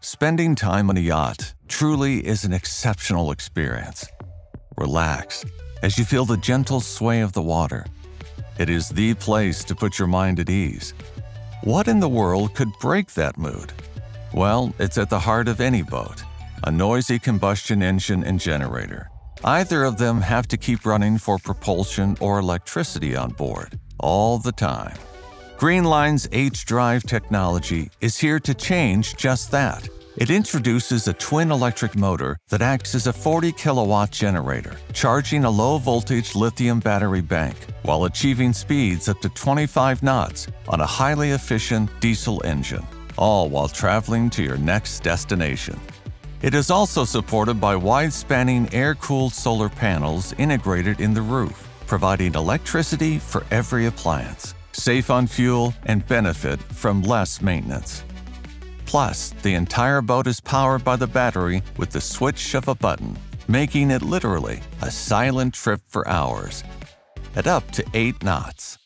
Spending time on a yacht truly is an exceptional experience. Relax as you feel the gentle sway of the water. It is the place to put your mind at ease. What in the world could break that mood? Well, it's at the heart of any boat a noisy combustion engine and generator. Either of them have to keep running for propulsion or electricity on board, all the time. Greenline's H Drive technology is here to change just that. It introduces a twin electric motor that acts as a 40 kilowatt generator, charging a low voltage lithium battery bank while achieving speeds up to 25 knots on a highly efficient diesel engine, all while traveling to your next destination. It is also supported by wide spanning air cooled solar panels integrated in the roof, providing electricity for every appliance, safe on fuel, and benefit from less maintenance. Plus, the entire boat is powered by the battery with the switch of a button, making it literally a silent trip for hours at up to 8 knots.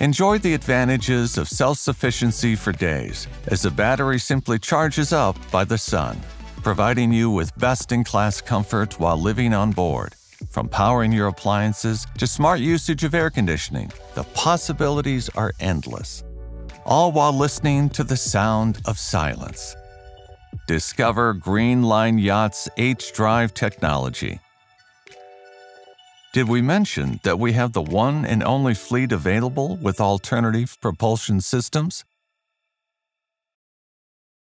Enjoy the advantages of self sufficiency for days as the battery simply charges up by the sun, providing you with best in class comfort while living on board. From powering your appliances to smart usage of air conditioning, the possibilities are endless all while listening to the sound of silence. Discover Greenline Yachts H Drive technology. Did we mention that we have the one and only fleet available with alternative propulsion systems?